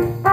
Bye.